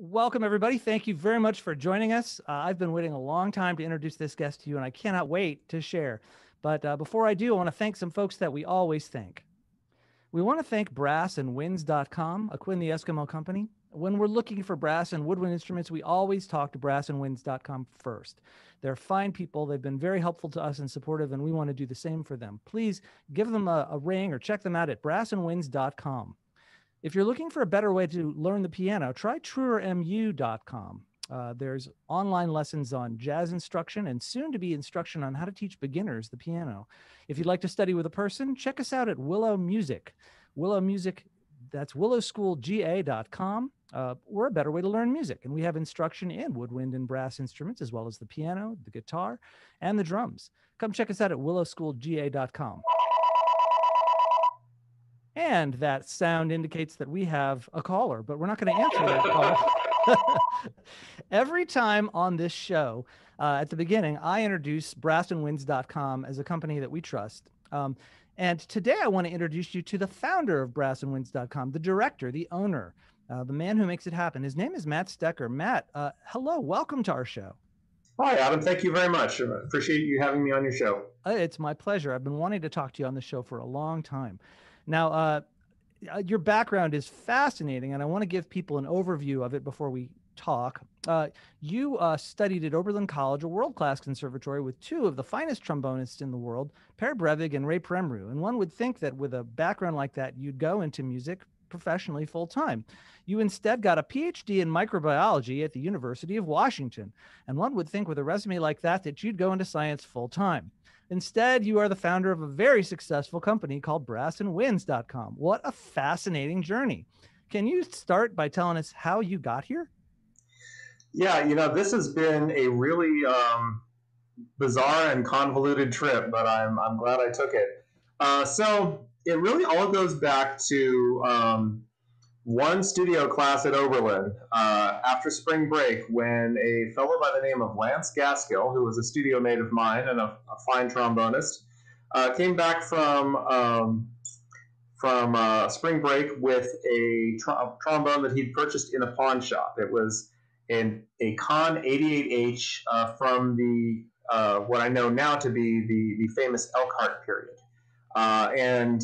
Welcome, everybody. Thank you very much for joining us. Uh, I've been waiting a long time to introduce this guest to you, and I cannot wait to share. But uh, before I do, I want to thank some folks that we always thank. We want to thank brassandwinds.com, a Quinn the Eskimo company. When we're looking for brass and woodwind instruments, we always talk to Brass and brassandwinds.com first. They're fine people. They've been very helpful to us and supportive, and we want to do the same for them. Please give them a, a ring or check them out at brassandwinds.com. If you're looking for a better way to learn the piano, try truermu.com. Uh, there's online lessons on jazz instruction and soon to be instruction on how to teach beginners the piano. If you'd like to study with a person, check us out at Willow Music. Willow Music, that's willowschoolga.com. Uh, we're a better way to learn music, and we have instruction in woodwind and brass instruments, as well as the piano, the guitar, and the drums. Come check us out at willowschoolga.com. And that sound indicates that we have a caller, but we're not going to answer that call. Every time on this show, uh, at the beginning, I introduce brassandwinds.com as a company that we trust. Um, and today I want to introduce you to the founder of brassandwinds.com, the director, the owner, uh, the man who makes it happen. His name is Matt Stoecker. Matt, uh, hello, welcome to our show. Hi, Adam. Thank you very much. Appreciate you having me on your show. Uh, it's my pleasure. I've been wanting to talk to you on the show for a long time. Now, uh, uh, your background is fascinating, and I want to give people an overview of it before we talk. Uh, you uh, studied at Oberlin College, a world class conservatory with two of the finest trombonists in the world, Per Brevig and Ray Premru. And one would think that with a background like that, you'd go into music professionally full time. You instead got a PhD in microbiology at the University of Washington. And one would think with a resume like that that you'd go into science full time. Instead, you are the founder of a very successful company called brassandwinds.com. What a fascinating journey. Can you start by telling us how you got here? Yeah, you know, this has been a really um, bizarre and convoluted trip, but I'm, I'm glad I took it. Uh, so it really all goes back to um, one studio class at Oberlin uh, after spring break when a fellow by the name of Lance Gaskill, who was a studio mate of mine and a, a fine trombonist, uh, came back from um, from uh, spring break with a tr- trombone that he'd purchased in a pawn shop. It was in a Conn 88H uh, from the uh, what I know now to be the the famous Elkhart period, uh, and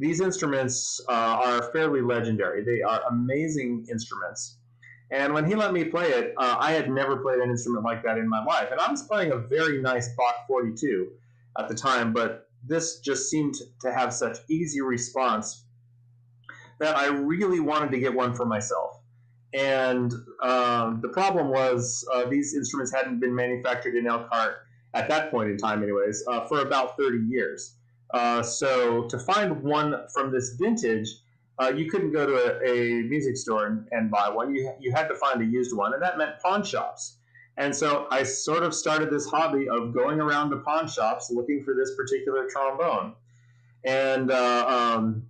these instruments uh, are fairly legendary. They are amazing instruments. And when he let me play it, uh, I had never played an instrument like that in my life. And I was playing a very nice Bach 42 at the time, but this just seemed to have such easy response that I really wanted to get one for myself. And uh, the problem was uh, these instruments hadn't been manufactured in Elkhart at that point in time, anyways, uh, for about 30 years. Uh, so to find one from this vintage, uh, you couldn't go to a, a music store and, and, buy one. You, you had to find a used one, and that meant pawn shops. And so I sort of started this hobby of going around to pawn shops looking for this particular trombone. And, uh, um,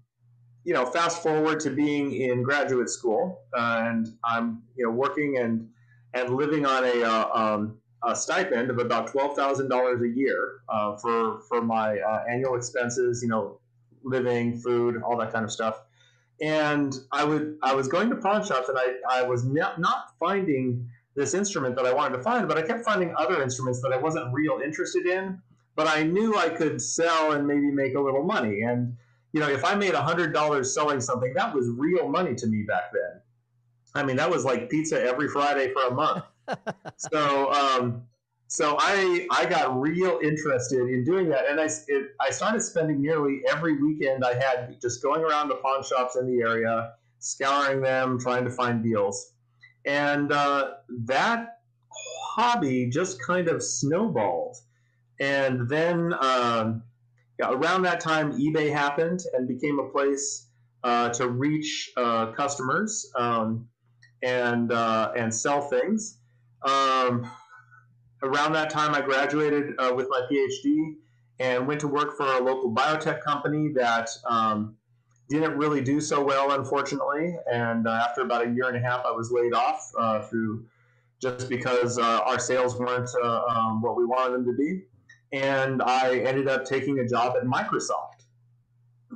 you know, fast forward to being in graduate school, uh, and I'm, you know, working and, and living on a, uh, um, a stipend of about twelve thousand dollars a year uh, for for my uh, annual expenses. You know, living, food, all that kind of stuff. And I would I was going to pawn shops, and I I was not not finding this instrument that I wanted to find, but I kept finding other instruments that I wasn't real interested in. But I knew I could sell and maybe make a little money. And you know, if I made hundred dollars selling something, that was real money to me back then. I mean, that was like pizza every Friday for a month. So um, so I I got real interested in doing that, and I it, I started spending nearly every weekend I had just going around the pawn shops in the area, scouring them, trying to find deals, and uh, that hobby just kind of snowballed, and then. Um, yeah, around that time, eBay happened and became a place uh, to reach uh, customers um, and uh, and sell things. Um, around that time, I graduated uh, with my PhD and went to work for a local biotech company that um, didn't really do so well, unfortunately. And uh, after about a year and a half, I was laid off uh, through just because uh, our sales weren't uh, um, what we wanted them to be. And I ended up taking a job at Microsoft,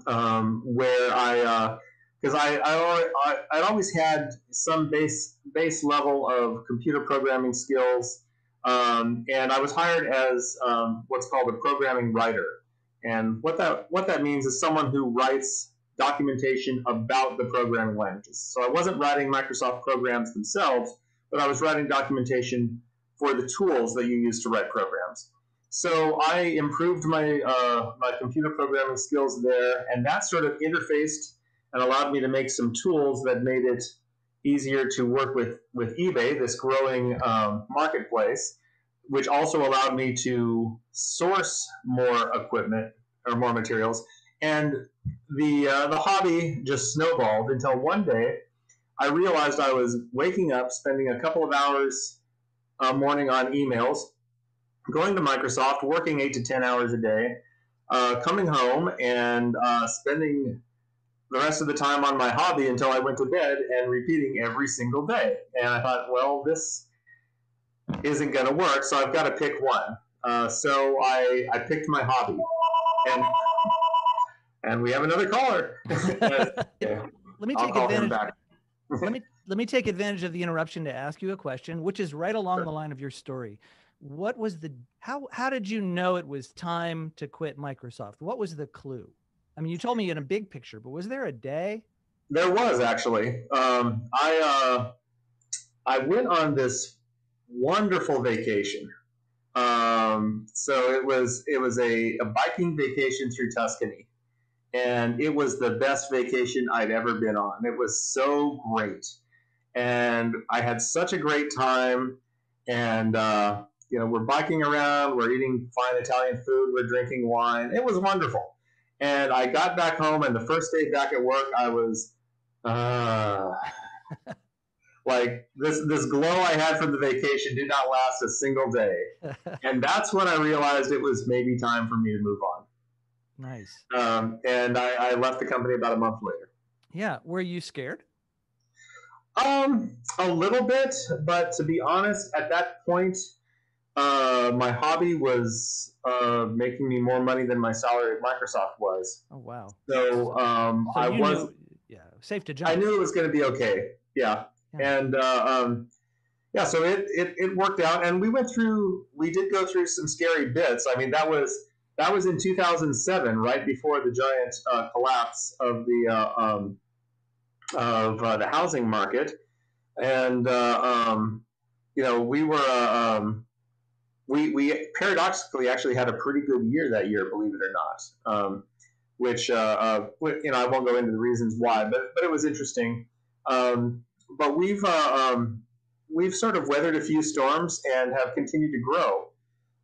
um, where I because I, I, I always had some base base level of computer programming skills, um, and I was hired as um, what's called a programming writer. And what that what that means is someone who writes documentation about the programming languages. So I wasn't writing Microsoft programs themselves, but I was writing documentation for the tools that you use to write programs. So I improved my uh, my computer programming skills there, and that sort of interfaced and allowed me to make some tools that made it easier to work with with eBay, this growing um, marketplace, which also allowed me to source more equipment or more materials. And the uh, the hobby just snowballed until one day I realized I was waking up, spending a couple of hours a morning on emails, going to Microsoft, working eight to ten hours a day, uh, coming home and uh, spending the rest of the time on my hobby until I went to bed and repeating every single day. And I thought, well, this isn't going to work, so I've got to pick one. Uh, so I, I picked my hobby. And and we have another caller. yeah. Let me take advantage. let me let me take advantage of the interruption to ask you a question, which is right along sure. the line of your story. What was the how how did you know it was time to quit Microsoft? What was the clue? I mean, you told me in a big picture, but was there a day? There was actually. Um, I uh, I went on this wonderful vacation. Um, so it was it was a, a biking vacation through Tuscany and it was the best vacation I'd ever been on. It was so great, and I had such a great time. And uh, you know, we're biking around, we're eating fine Italian food, we're drinking wine. It was wonderful. And I got back home, and the first day back at work, I was. Uh, like this this glow I had from the vacation did not last a single day. and that's when I realized it was maybe time for me to move on. Nice. Um, and I, I left the company about a month later. Yeah. Were you scared? Um, a little bit, but to be honest, at that point, uh, my hobby was uh, making me more money than my salary at Microsoft was. Oh wow! So, um, so I was knew, yeah safe to jump. I knew it was going to be okay. Yeah, yeah. and uh, um, yeah, so it, it it worked out, and we went through. We did go through some scary bits. I mean, that was that was in 2007, right before the giant uh, collapse of the uh, um, of uh, the housing market, and uh, um, you know we were uh, um, we we paradoxically actually had a pretty good year that year, believe it or not. Um, which uh, you know I won't go into the reasons why, but but it was interesting. Um, but we've um, we've sort of weathered a few storms and have continued to grow.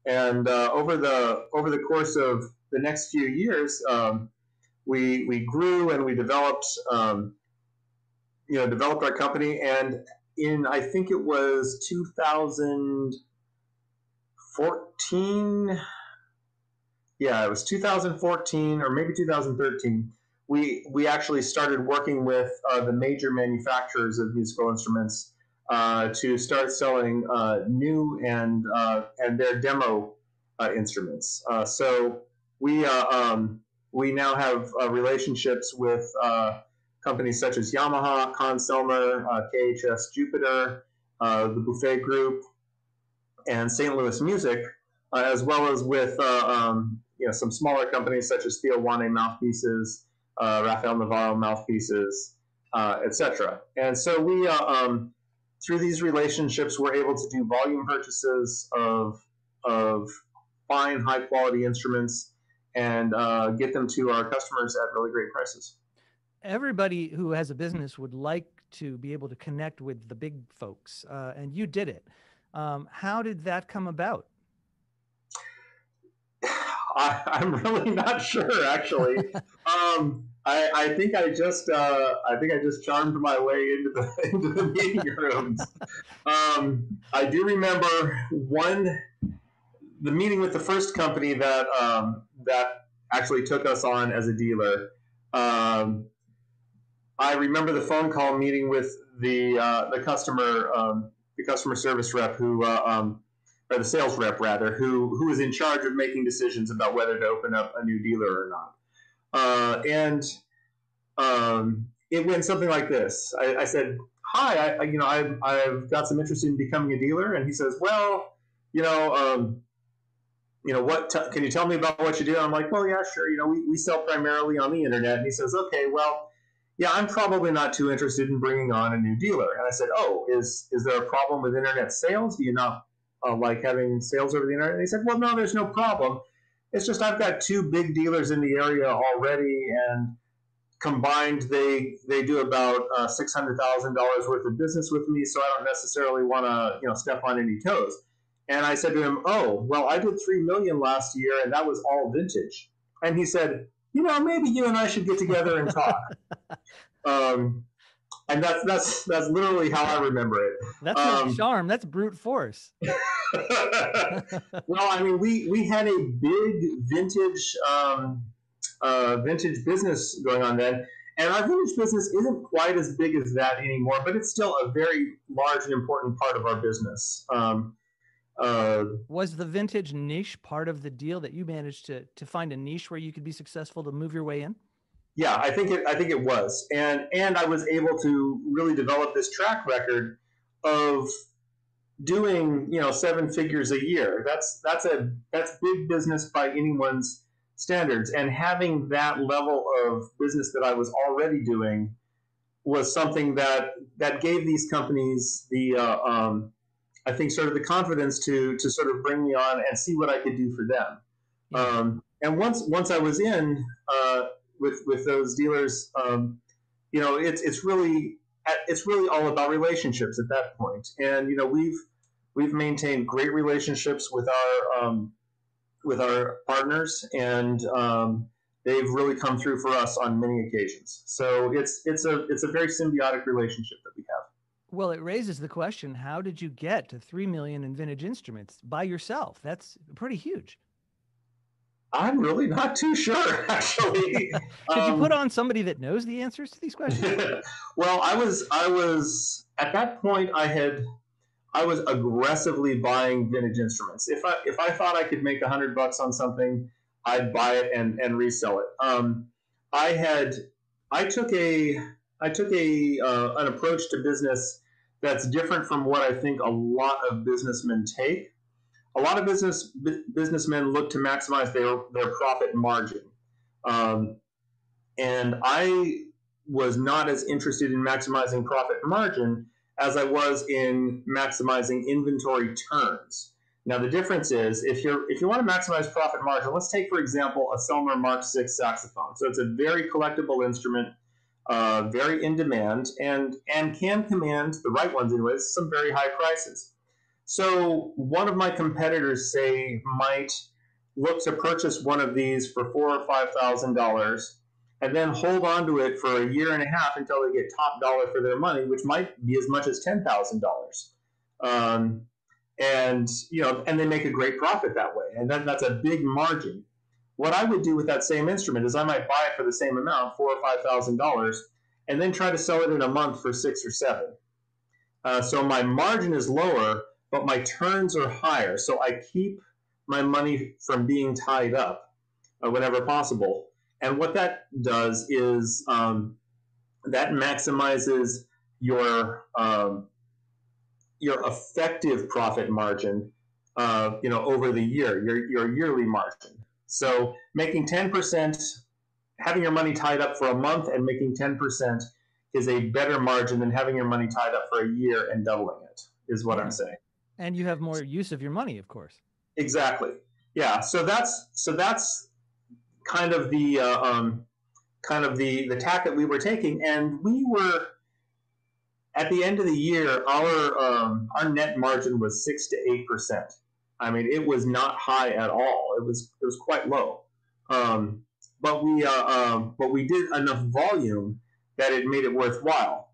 And uh, over the over the course of the next few years, um, we we grew and we developed um, you know developed our company. And in I think it was 2014. Yeah, it was 2014 or maybe 2013. We we actually started working with uh, the major manufacturers of musical instruments uh, to start selling uh, new and uh, and their demo uh, instruments. Uh, so we um, we now have relationships with companies such as Yamaha, Conn-Selmer, KHS Jupiter, the Buffet Group, and St. Louis Music, as well as with um, you know some smaller companies such as Theo Wanne mouthpieces, Rafael Navarro mouthpieces, etc. And so we um, through these relationships, we're able to do volume purchases of of fine, high quality instruments and uh, get them to our customers at really great prices. Everybody who has a business would like to be able to connect with the big folks, uh, and you did it. Um, how did that come about? I, am really not sure, actually. um, I, I, think I just uh, I think I just charmed my way into the into the meeting rooms. Um, I do remember one the meeting with the first company that um, that actually took us on as a dealer. Um, I remember the phone call meeting with the uh, the customer um, the customer service rep who uh, um, or the sales rep rather who who is in charge of making decisions about whether to open up a new dealer or not. Uh, and um, it went something like this. I, I said, "Hi, I, you know, I've, I've got some interest in becoming a dealer," and he says, "Well, you know, um, you know, what t- can you tell me about what you do?" And I'm like, "Well, yeah, sure. You know, we, we sell primarily on the internet." And he says, "Okay, well." Yeah, I'm probably not too interested in bringing on a new dealer. And I said, "Oh, is is there a problem with internet sales? Do you not uh, like having sales over the internet?" And he said, "Well, no, there's no problem. It's just I've got two big dealers in the area already, and combined they they do about uh, six hundred thousand dollars worth of business with me. So I don't necessarily want to you know step on any toes." And I said to him, "Oh, well, I did three million last year, and that was all vintage." And he said, "You know, maybe you and I should get together and talk." um, and that's that's that's literally how I remember it. That's um, not charm. That's brute force. well, I mean, we we had a big vintage um, uh, vintage business going on then, and our vintage business isn't quite as big as that anymore, but it's still a very large and important part of our business. Um, uh, was the vintage niche part of the deal that you managed to to find a niche where you could be successful to move your way in? Yeah, I think it. I think it was, and and I was able to really develop this track record of doing you know seven figures a year. That's that's a that's big business by anyone's standards, and having that level of business that I was already doing was something that that gave these companies the uh, um, I think sort of the confidence to to sort of bring me on and see what I could do for them. Um, and once once I was in, uh, with with those dealers, um, you know, it's it's really it's really all about relationships at that point. And you know, we've we've maintained great relationships with our um, with our partners, and um, they've really come through for us on many occasions. So it's it's a it's a very symbiotic relationship that we have. Well, it raises the question: How did you get to three million in vintage instruments by yourself? That's pretty huge. I'm really not too sure, actually. Should um, you put on somebody that knows the answers to these questions? well, I was, I was at that point. I had, I was aggressively buying vintage instruments. If I, if I thought I could make a hundred bucks on something, I'd buy it and and resell it. Um, I had, I took a, I took a uh, an approach to business that's different from what I think a lot of businessmen take a lot of business b- businessmen look to maximize their their profit margin, um, and I was not as interested in maximizing profit margin as I was in maximizing inventory turns. Now the difference is if you're if you want to maximize profit margin, let's take for example a Selmer Mark VI saxophone. So it's a very collectible instrument, uh, very in demand, and and can command the right ones anyways some very high prices. So one of my competitors, say, might look to purchase one of these for four or five thousand dollars, and then hold on to it for a year and a half until they get top dollar for their money, which might be as much as ten thousand um, dollars. And you know, and they make a great profit that way, and then that's a big margin. What I would do with that same instrument is I might buy it for the same amount, four or five thousand dollars, and then try to sell it in a month for six or seven. Uh, so my margin is lower, but my turns are higher. So I keep my money from being tied up uh, whenever possible. And what that does is um, that maximizes your um, your effective profit margin, uh, you know, over the year, your your yearly margin. So making ten percent, having your money tied up for a month and making ten percent is a better margin than having your money tied up for a year and doubling it. Is what I'm saying and you have more use of your money of course. Exactly. Yeah so that's so that's kind of the uh, um, kind of the the tack that we were taking. And we were at the end of the year our um, our net margin was six to eight percent. I mean it was not high at all. It was it was quite low. Um, but we uh, um, but we did enough volume that it made it worthwhile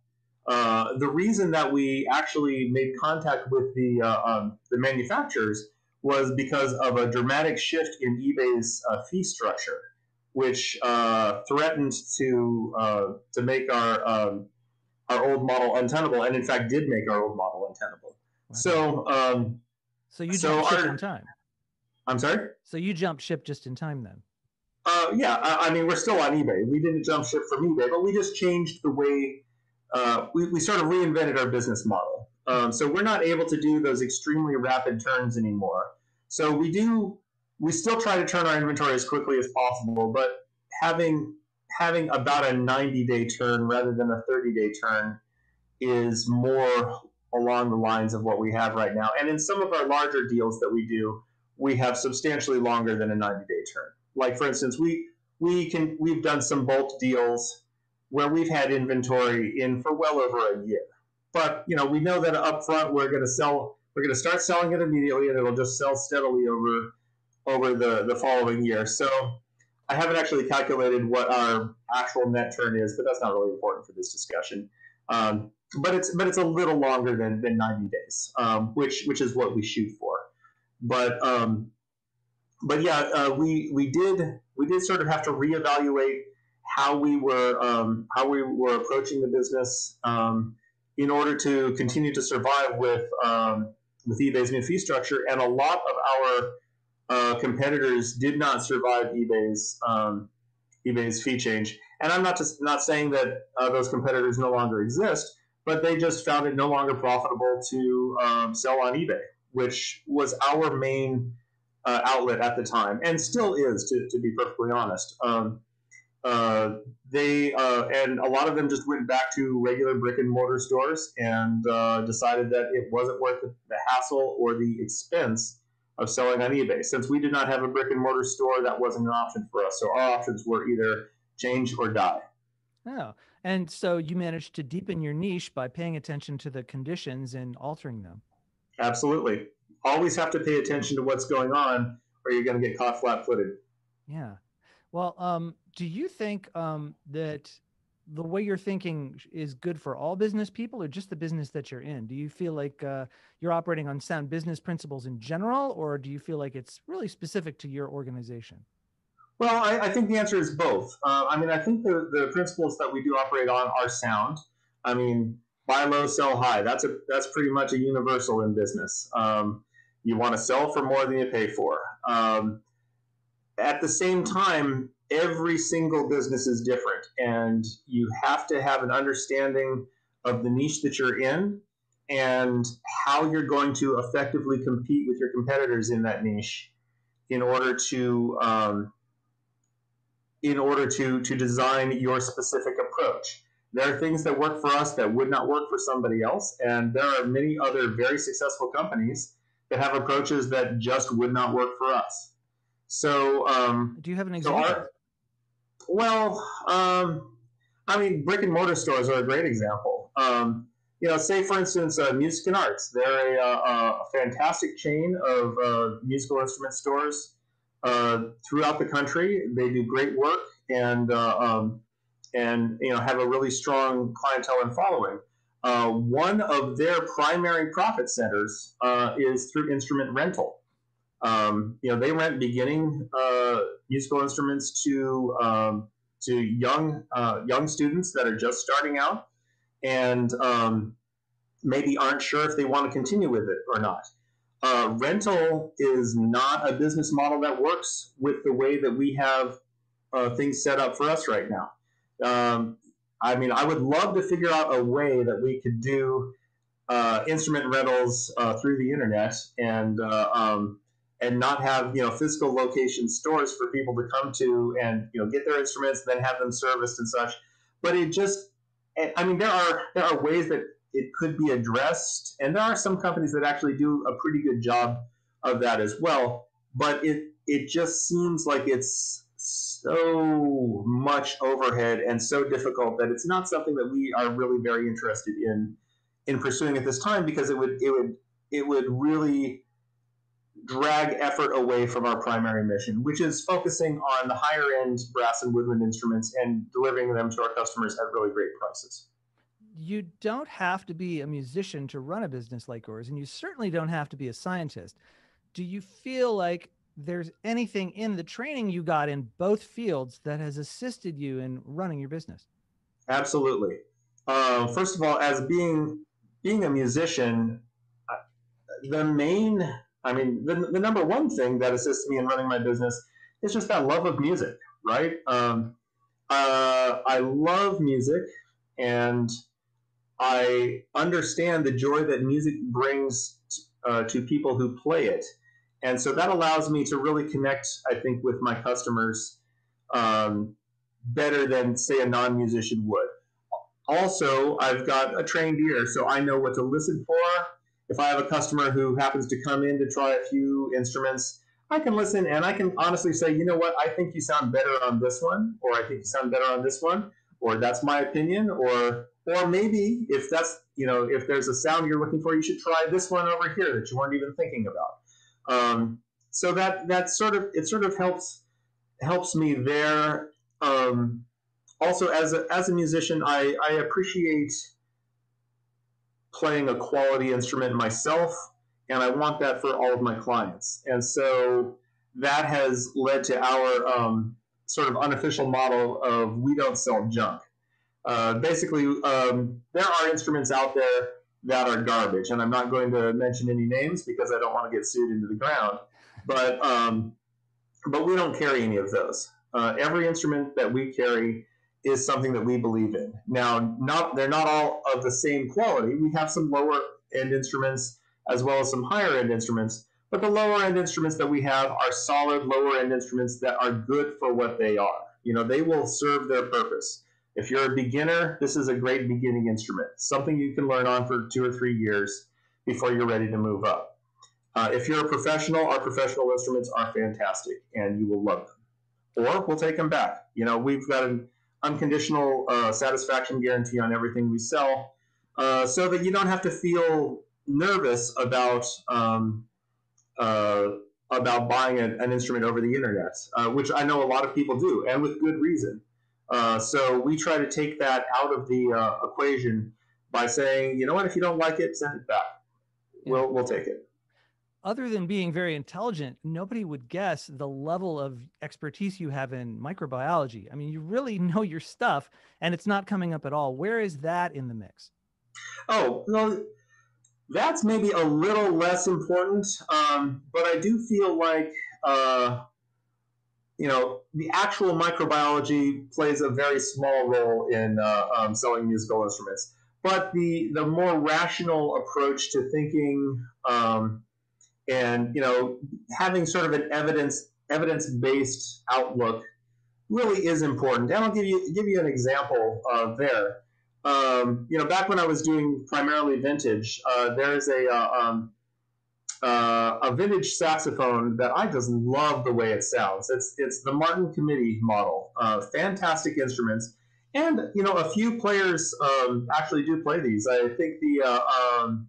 uh, the reason that we actually made contact with the uh, um, the manufacturers was because of a dramatic shift in eBay's uh, fee structure, which uh, threatened to uh, to make our um, our old model untenable, and in fact did make our old model untenable. Wow. So, um, so you jumped so ship our, in time. I'm sorry. So you jumped ship just in time then. Uh, yeah, I, I, mean, we're still on eBay. We didn't jump ship from eBay, but we just changed the way uh, we, we sort of reinvented our business model. Um, so we're not able to do those extremely rapid turns anymore. So we do, we still try to turn our inventory as quickly as possible, but having having about a 90 day turn rather than a 30 day turn is more along the lines of what we have right now. And in some of our larger deals that we do, we have substantially longer than a 90 day turn. Like for instance, we we can we've done some bulk deals where we've had inventory in for well over a year. But you know, we know that up front we're going to sell we're going to start selling it immediately and it'll just sell steadily over over the the following year. So I haven't actually calculated what our actual net turn is, but that's not really important for this discussion. Um, but it's but it's a little longer than, than 90 days, um, which which is what we shoot for. But um, but yeah, uh, we we did we did sort of have to reevaluate how we were um, how we were approaching the business um, in order to continue to survive with um, with eBay's new fee structure, and a lot of our uh, competitors did not survive eBay's um, eBay's fee change. And I'm not just not saying that uh, those competitors no longer exist, but they just found it no longer profitable to um, sell on eBay, which was our main uh, outlet at the time, and still is, to, to be perfectly honest. Um, uh, they uh, and a lot of them just went back to regular brick and mortar stores and uh, decided that it wasn't worth the hassle or the expense of selling on eBay. Since we did not have a brick and mortar store, that wasn't an option for us. So our options were either change or die. Oh, and so you managed to deepen your niche by paying attention to the conditions and altering them. Absolutely. Always have to pay attention to what's going on, or you're going to get caught flat-footed. Yeah. Well, um, do you think um, that the way you're thinking is good for all business people or just the business that you're in? Do you feel like uh, you're operating on sound business principles in general, or do you feel like it's really specific to your organization? Well, I, I think the answer is both. Uh, I mean, I think the, the principles that we do operate on are sound. I mean, buy low, sell high. That's a that's pretty much a universal in business. Um, you want to sell for more than you pay for. Um, at the same time, every single business is different, and you have to have an understanding of the niche that you're in and how you're going to effectively compete with your competitors in that niche in order to um, in order to to design your specific approach. There are things that work for us that would not work for somebody else, and there are many other very successful companies that have approaches that just would not work for us. So, um, do you have an example? So our, well, um, I mean, brick and mortar stores are a great example. Um, you know, say for instance, uh, Music and Arts. They're a, uh, a fantastic chain of uh, musical instrument stores uh, throughout the country. They do great work and uh, um, and you know have a really strong clientele and following. Uh, one of their primary profit centers is through instrument rental. Um, you know, they rent beginning uh, musical instruments to um, to young uh, young students that are just starting out and um, maybe aren't sure if they want to continue with it or not. Uh, rental is not a business model that works with the way that we have uh, things set up for us right now. Um, I mean, I would love to figure out a way that we could do uh, instrument rentals uh, through the internet and um, and not have you know physical location stores for people to come to and you know get their instruments and then have them serviced and such. But it just, I mean, there are there are ways that it could be addressed, and there are some companies that actually do a pretty good job of that as well. But it it just seems like it's so much overhead and so difficult that it's not something that we are really very interested in in pursuing at this time because it would it would it would really drag effort away from our primary mission, which is focusing on the higher end brass and woodwind instruments and delivering them to our customers at really great prices. You don't have to be a musician to run a business like yours, and you certainly don't have to be a scientist. Do you feel like there's anything in the training you got in both fields that has assisted you in running your business? Absolutely. Uh, first of all, as being being a musician, the main I mean, the, the number one thing that assists me in running my business is just that love of music. right? Um, uh, I love music, and I understand the joy that music brings t- uh, to people who play it, and so that allows me to really connect, I think, with my customers um, better than say a non-musician would. Also, I've got a trained ear, so I know what to listen for. If I have a customer who happens to come in to try a few instruments, I can listen and I can honestly say, you know what, I think you sound better on this one, or I think you sound better on this one, or that's my opinion, or or maybe if that's you know if there's a sound you're looking for, you should try this one over here that you weren't even thinking about. Um, so that that sort of it sort of helps helps me there. Um, also, as a as a musician, I I appreciate playing a quality instrument myself and I want that for all of my clients. And so that has led to our um, sort of unofficial model of we don't sell junk. Uh, basically, um, there are instruments out there that are garbage, and I'm not going to mention any names because I don't want to get sued into the ground. But um, but we don't carry any of those. Uh, every instrument that we carry is something that we believe in. Now, not they're not all of the same quality. We have some lower end instruments as well as some higher end instruments. But the lower end instruments that we have are solid lower end instruments that are good for what they are. You know, they will serve their purpose. If you're a beginner, this is a great beginning instrument, something you can learn on for two or three years before you're ready to move up. Uh, if you're a professional, our professional instruments are fantastic and you will love them. Or we'll take them back. You know, we've got an unconditional uh, satisfaction guarantee on everything we sell uh, so that you don't have to feel nervous about um, uh, about buying a, an instrument over the internet, uh, which I know a lot of people do, and with good reason. Uh, so we try to take that out of the uh, equation by saying, you know what, if you don't like it, send it back. Yeah. We'll we'll take it. Other than being very intelligent, nobody would guess the level of expertise you have in microbiology. I mean, you really know your stuff, and it's not coming up at all. Where is that in the mix? Oh, well, that's maybe a little less important, um, but I do feel like uh, you know the actual microbiology plays a very small role in uh, um, selling musical instruments. But the the more rational approach to thinking um, and you know having sort of an evidence evidence based outlook really is important. And I'll give you give you an example uh, there um, you know, back when I was doing primarily vintage, uh, there's a uh, um, uh, a vintage saxophone that I just love the way it sounds. It's it's the Martin Committee model. Uh, fantastic instruments, and you know, a few players um, actually do play these. I think the uh, um,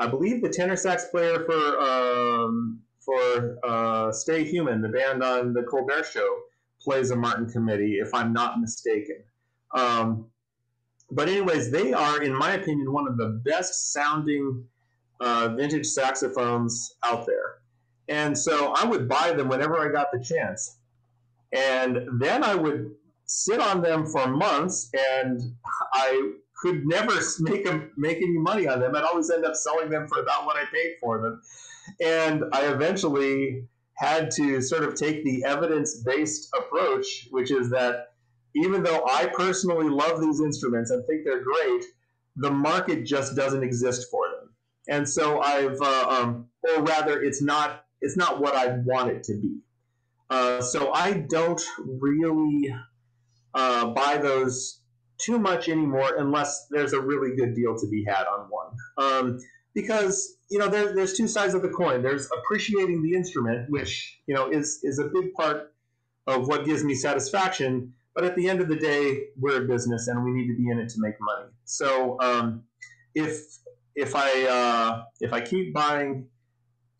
I believe the tenor sax player for um, for uh, Stay Human, the band on the Colbert Show, plays a Martin Committee, if I'm not mistaken. Um, but anyways, they are, in my opinion, one of the best sounding uh, vintage saxophones out there. And so I would buy them whenever I got the chance. And then I would sit on them for months, and I could never make them, make any money on them. I'd always end up selling them for about what I paid for them. And I eventually had to sort of take the evidence based approach, which is that even though I personally love these instruments and think they're great, the market just doesn't exist for them. And so I've, uh, um, or rather, it's not it's not what I want it to be. Uh, so I don't really uh, buy those too much anymore unless there's a really good deal to be had on one. Um, because you know there, there's two sides of the coin. There's appreciating the instrument, which you know is is a big part of what gives me satisfaction. But at the end of the day, we're a business and we need to be in it to make money. So um, if if I uh, if I keep buying,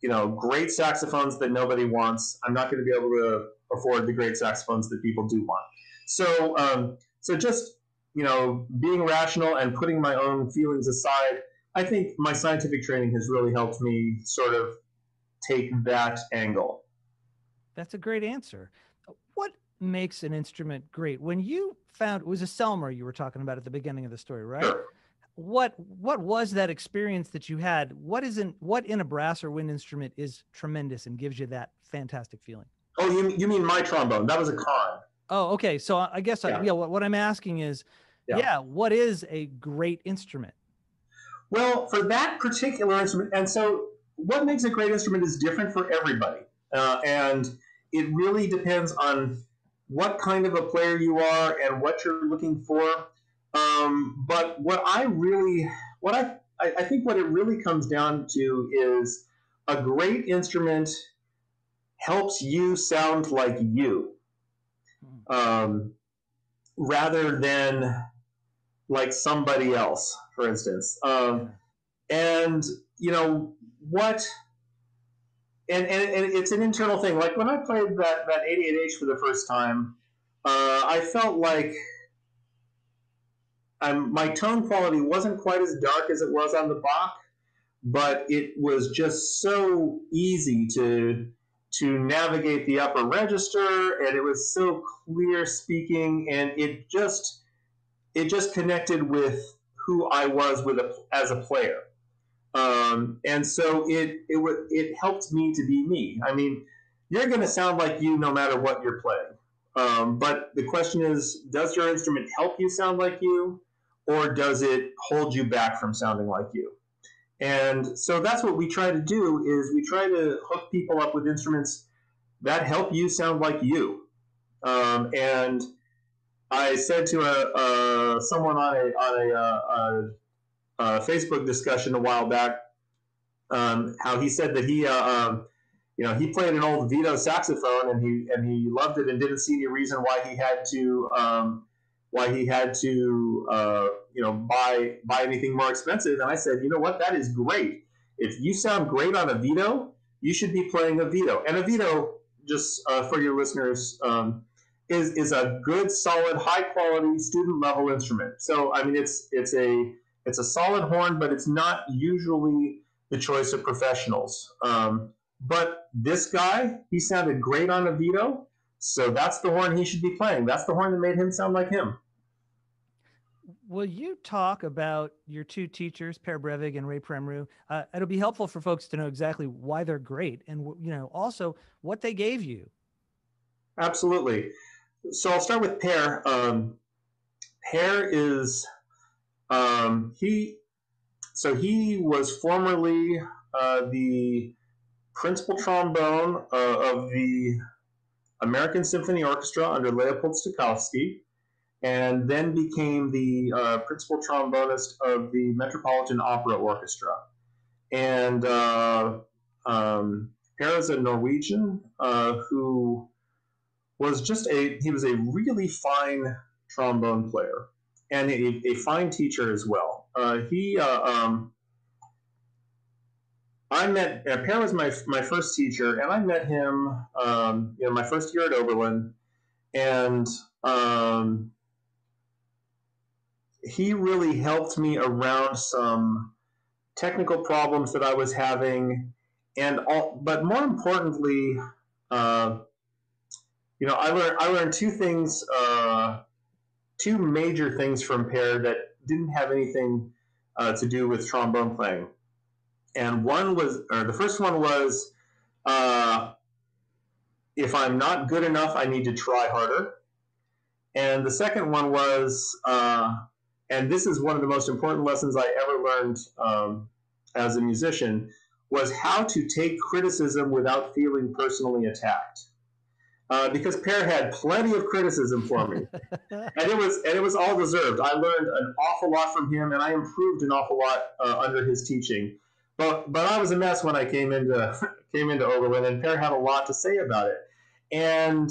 you know, great saxophones that nobody wants, I'm not going to be able to afford the great saxophones that people do want. So um, so just you know, being rational and putting my own feelings aside, I think my scientific training has really helped me sort of take that angle. That's a great answer What makes an instrument great? When you found it was a Selmer you were talking about at the beginning of the story, right? Sure. What what was that experience that you had? What isn't what in a brass or wind instrument is tremendous and gives you that fantastic feeling? Oh, you you mean my trombone? That was a Conn. Oh, okay. So I guess yeah. I, yeah what, what I'm asking is, yeah. yeah, what is a great instrument? Well, for that particular instrument, and so what makes a great instrument is different for everybody, uh, and it really depends on what kind of a player you are and what you're looking for. Um, but what I really, what I, I think what it really comes down to is a great instrument helps you sound like you. Um, rather than like somebody else, for instance. Um, and you know what? And, and, and it's an internal thing. Like when I played that that 88H for the first time, uh, I felt like my tone quality wasn't quite as dark as it was on the Bach, but it was just so easy to to navigate the upper register, and it was so clear speaking, and it just it just connected with who I was with a, as a player, um, and so it it it helped me to be me. I mean, you're going to sound like you no matter what you're playing. Um, but the question is, does your instrument help you sound like you, or does it hold you back from sounding like you? And so that's what we try to do is we try to hook people up with instruments that help you sound like you. Um, and I said to a, a someone on a on a, a, a, Facebook discussion a while back um, how he said that he uh, um, you know, he played an old Vito saxophone and he and he loved it and didn't see any reason why he had to um, why he had to uh, you know buy buy anything more expensive. And I said, you know what, that is great. If you sound great on a Vito, you should be playing a Vito. And a Vito, just uh, for your listeners, um, is is a good, solid, high quality student level instrument. So I mean, it's it's a it's a solid horn, but it's not usually the choice of professionals. Um, but this guy, he sounded great on a Vito, so that's the horn he should be playing. That's the horn that made him sound like him. Will you talk about your two teachers, Per Brevig and Ray Premru? Uh, it'll be helpful for folks to know exactly why they're great, and you know also what they gave you. Absolutely. So I'll start with Per. Um, Per is um, he. So he was formerly uh, the principal trombone uh, of the American Symphony Orchestra under Leopold Stokowski, and then became the uh, principal trombonist of the Metropolitan Opera Orchestra. And uh, um, is a Norwegian uh, who was just a he was a really fine trombone player and a, a fine teacher as well. Uh, he uh, um, I met uh, Per was my my first teacher, and I met him, um, you know, my first year at Oberlin, and um, he really helped me around some technical problems that I was having, and all. But more importantly, uh, you know, I learned I learned two things, uh, two major things from Per that didn't have anything uh, to do with trombone playing and one was, or the first one was, uh, if I'm not good enough, I need to try harder. And the second one was, uh, and this is one of the most important lessons I ever learned um, as a musician, was how to take criticism without feeling personally attacked. Uh, because Per had plenty of criticism for me, and it was and it was all deserved. I learned an awful lot from him, and I improved an awful lot uh, under his teaching. But but I was a mess when I came into came into Oberlin, and Per had a lot to say about it. And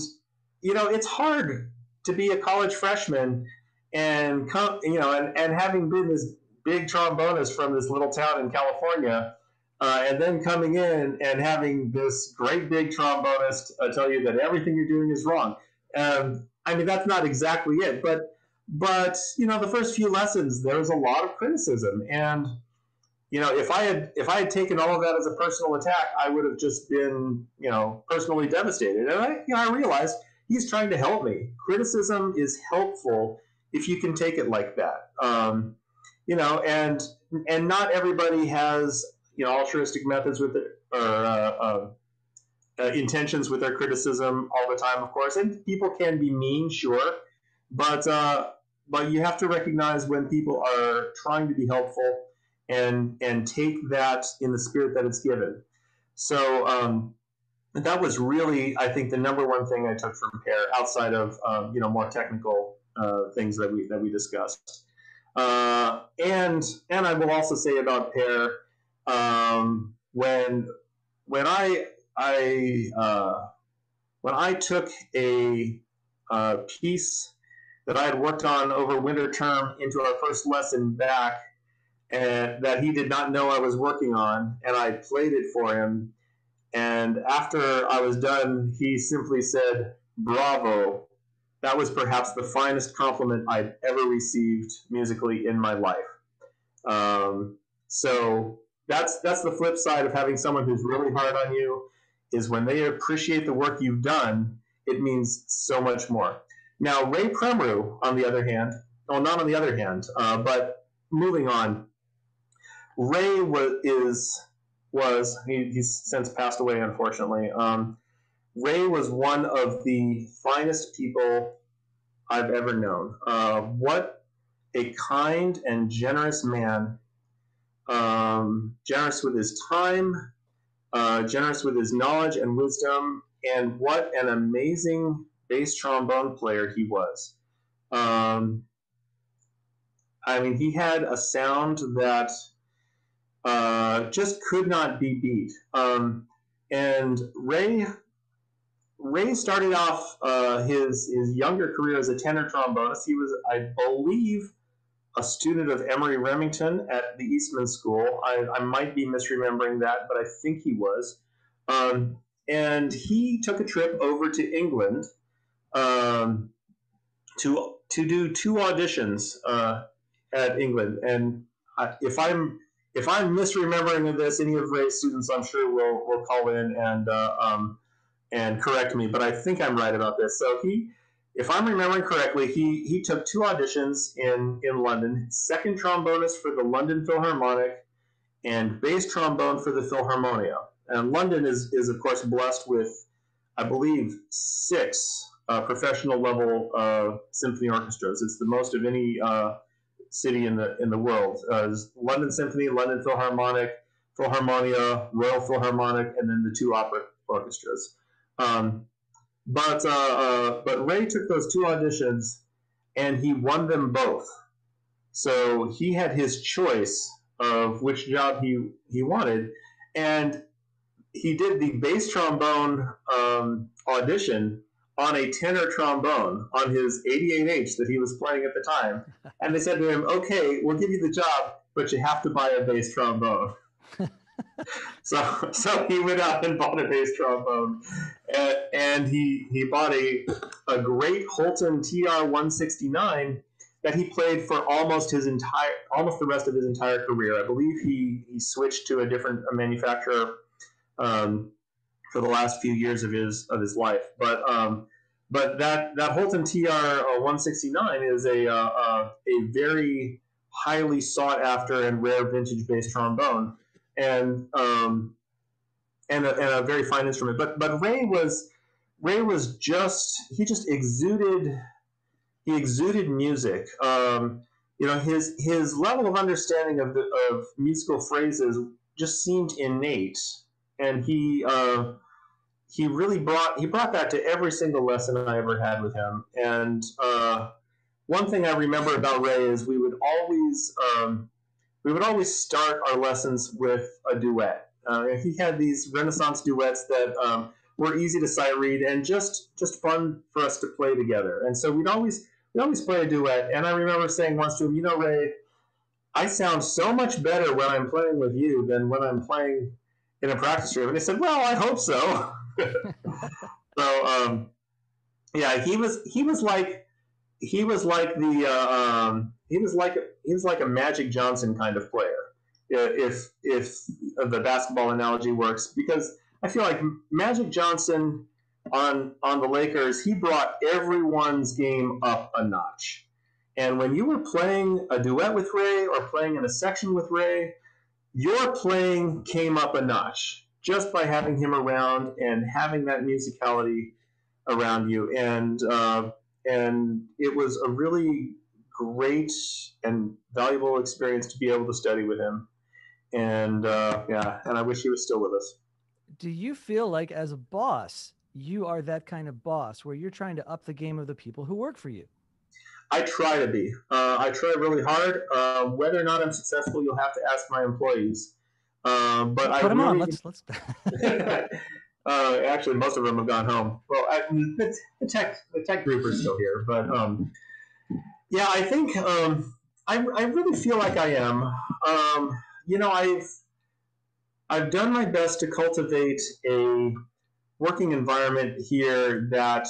you know, it's hard to be a college freshman and you know, and, and having been this big trombonist from this little town in California, uh, and then coming in and having this great big trombonist uh, tell you that everything you're doing is wrong. Um, I mean, that's not exactly it, but but you know, the first few lessons there was a lot of criticism, and you know, if I had if I had taken all of that as a personal attack, I would have just been, you know, personally devastated. And I, you know, I realized he's trying to help me. Criticism is helpful if you can take it like that. Um, you know, and and not everybody has you know altruistic methods with it or uh, uh, uh, intentions with their criticism all the time, of course, and people can be mean, sure, but uh, but you have to recognize when people are trying to be helpful and and take that in the spirit that it's given. So um, that was really, I think, the number one thing I took from Per, outside of um, you know more technical uh, things that we that we discussed. Uh, and and I will also say about Per um, when when I I uh, when I took a uh, piece that I had worked on over winter term into our first lesson back, and that he did not know I was working on, and I played it for him. And after I was done, he simply said, "Bravo." That was perhaps the finest compliment I'd ever received musically in my life. Um, so that's that's the flip side of having someone who's really hard on you is when they appreciate the work you've done, it means so much more. Now, Ray Premru, on the other hand, well, not on the other hand, uh, but moving on, Ray was is was he, he's since passed away, unfortunately. Um, Ray was one of the finest people I've ever known. Uh, what a kind and generous man, um, generous with his time, uh, generous with his knowledge and wisdom, and what an amazing bass trombone player he was. Um, I mean, he had a sound that uh, just could not be beat. Um, and Ray Ray started off uh, his his younger career as a tenor trombonist. He was, I believe, a student of Emory Remington at the Eastman School. I, I might be misremembering that, but I think he was. Um, and he took a trip over to England um, to to do two auditions uh, at England. And I, if I'm if I'm misremembering this, any of Ray's students, I'm sure will will call in and uh, um, and correct me. But I think I'm right about this. So he if I'm remembering correctly, he, he took two auditions in, in London second trombonist for the London Philharmonic and bass trombone for the Philharmonia. And London is, is of course, blessed with, I believe, six uh, professional level uh, symphony orchestras. It's the most of any uh, city in the, in the world. Uh, London Symphony, London Philharmonic, Philharmonia, Royal Philharmonic, and then the two opera orchestras. Um, but uh, uh, but Ray took those two auditions and he won them both. So he had his choice of which job he he wanted, and he did the bass trombone um, audition on a tenor trombone on his 88H that he was playing at the time. And they said to him, "Okay, we'll give you the job, but you have to buy a bass trombone." so so he went out and bought a bass trombone, and, and he he bought a a great Holton TR 169 that he played for almost his entire almost the rest of his entire career. I believe he he switched to a different manufacturer um, for the last few years of his of his life, but. Um, but that, that Holton TR uh, 169 is a, uh, uh, a very highly sought after and rare vintage bass trombone and um, and a, and a very fine instrument. But but Ray was Ray was just he just exuded he exuded music. Um, you know his his level of understanding of the, of musical phrases just seemed innate, and he uh, he really brought he brought that to every single lesson I ever had with him. And uh, one thing I remember about Ray is we would always um, we would always start our lessons with a duet. Uh, he had these Renaissance duets that um, were easy to sight read and just just fun for us to play together. And so we'd always we'd always play a duet. And I remember saying once to him, you know, Ray, I sound so much better when I'm playing with you than when I'm playing in a practice room. And he said, well, I hope so. so um, yeah, he was he was like he was like the uh, um, he was like he was like a Magic Johnson kind of player, if if the basketball analogy works, because I feel like Magic Johnson on on the Lakers, he brought everyone's game up a notch. And when you were playing a duet with Ray or playing in a section with Ray, your playing came up a notch. just by having him around and having that musicality around you. And uh, and it was a really great and valuable experience to be able to study with him. And uh, yeah, and I wish he was still with us. Do you feel like, as a boss, you are that kind of boss where you're trying to up the game of the people who work for you? I try to be. Uh, I try really hard. Uh, whether or not I'm successful, you'll have to ask my employees. Um, but Put I them really, on. Let's let's. uh, actually, most of them have gone home. Well, I, the, the tech the tech group are still here, but um, yeah, I think um, I, I really feel like I am. Um, you know, I've I've done my best to cultivate a working environment here that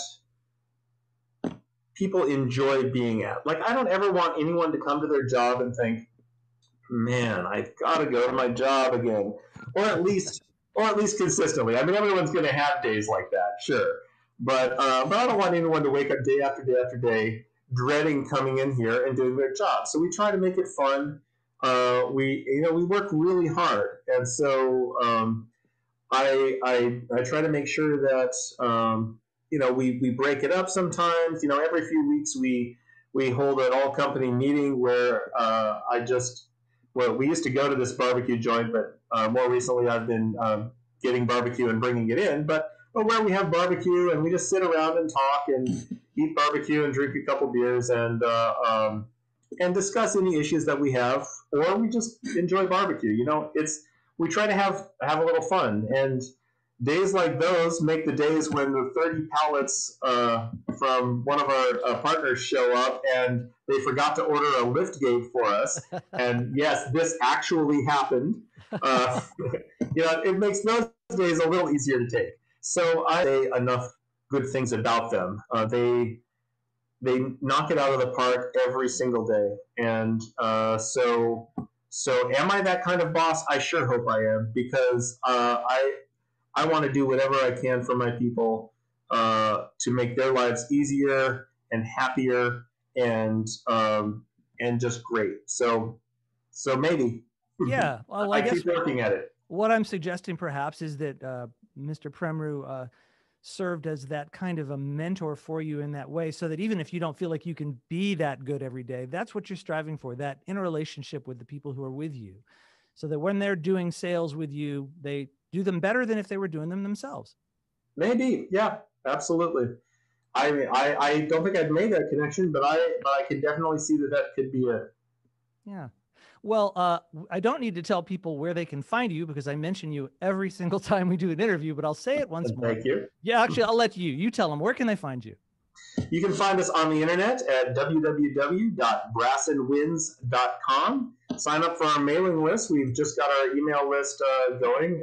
people enjoy being at. Like, I don't ever want anyone to come to their job and think, "Man, I've got to go to my job again," or at least, or at least consistently. I mean, everyone's going to have days like that, sure, but uh, but I don't want anyone to wake up day after day after day dreading coming in here and doing their job. So we try to make it fun. Uh, we you know we work really hard, and so um, I, I I try to make sure that um, you know we, we break it up sometimes. You know every few weeks we we hold an all company meeting where uh, I just well we used to go to this barbecue joint, but uh, more recently I've been um, getting barbecue and bringing it in, but but where we have barbecue and we just sit around and talk and eat barbecue and drink a couple beers and uh, um, and discuss any issues that we have, or we just enjoy barbecue. You know, it's we try to have have a little fun, and days like those make the days when the 30 pallets uh, from one of our uh, partners show up and they forgot to order a lift gate for us. and yes, this actually happened. Uh, you know, it makes those days a little easier to take. So I say enough good things about them. Uh, they they knock it out of the park every single day, and uh, so so am I that kind of boss? I sure hope I am because uh, I I want to do whatever I can for my people uh, to make their lives easier and happier and um, and just great. So so maybe yeah. Well, I, I guess keep working at it. what I'm suggesting perhaps is that uh, Mr. Premru uh, served as that kind of a mentor for you in that way, so that even if you don't feel like you can be that good every day, that's what you're striving for that interrelationship with the people who are with you, so that when they're doing sales with you, they do them better than if they were doing them themselves. Maybe, yeah, absolutely. I mean, I, I don't think I've made that connection, but I but I can definitely see that that could be it. Yeah. Well, uh, I don't need to tell people where they can find you because I mention you every single time we do an interview, but I'll say it once more. Thank you. Yeah, actually, I'll let you. You tell them. Where can they find you? You can find us on the internet at www.brassandwinds.com. Sign up for our mailing list. We've just got our email list uh, going,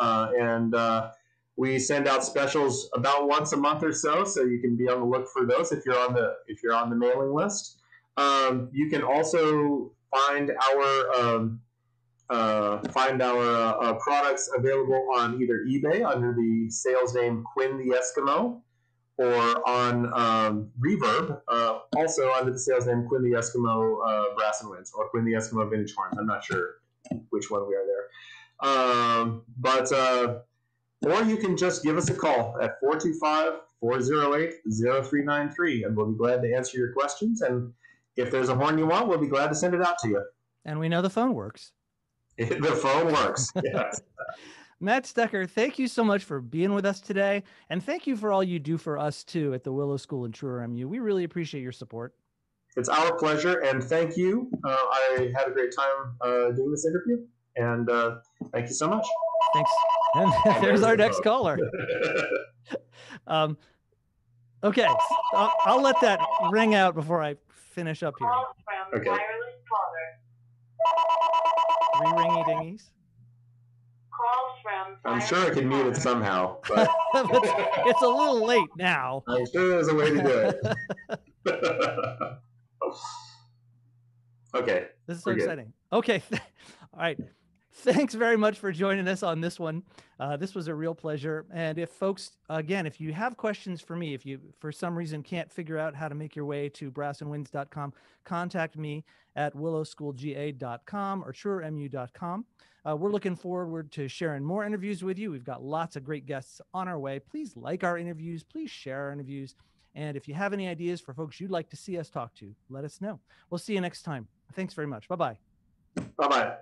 uh, and uh, we send out specials about once a month or so. So you can be on the look for those if you're on the if you're on the mailing list. Um, you can also find our um, uh, find our uh, uh, products available on either eBay under the sales name Quinn the Eskimo, or on um, Reverb, uh, also under the sales name Quinn the Eskimo uh, Brass and Winds, or Quinn the Eskimo Vintage Horns. I'm not sure which one we are there. Um, but, uh, or you can just give us a call at 425 408 0393, and we'll be glad to answer your questions. And if there's a horn you want, we'll be glad to send it out to you. And we know the phone works. the phone works. Yes. Matt Stoecker, thank you so much for being with us today. And thank you for all you do for us too at the Willow School and Truer MU. We really appreciate your support. It's our pleasure, and thank you. Uh, I had a great time uh, doing this interview, and uh, thank you so much. Thanks. And there's our next caller. Um, okay, I'll, I'll let that ring out before I finish up here. Okay. Three ringy dingies. I'm sure I wireless can mute it somehow, but But it's a little late now. I'm sure there's a way to do it. okay. This is so We're good. exciting. Okay. All right. Thanks very much for joining us on this one. Uh, this was a real pleasure. And if folks, again, if you have questions for me, if you for some reason can't figure out how to make your way to brassandwinds.com, contact me at willowschoolga.com or truermu.com. Uh, we're looking forward to sharing more interviews with you. We've got lots of great guests on our way. Please like our interviews. Please share our interviews. And if you have any ideas for folks you'd like to see us talk to, let us know. We'll see you next time. Thanks very much. Bye bye. Bye bye.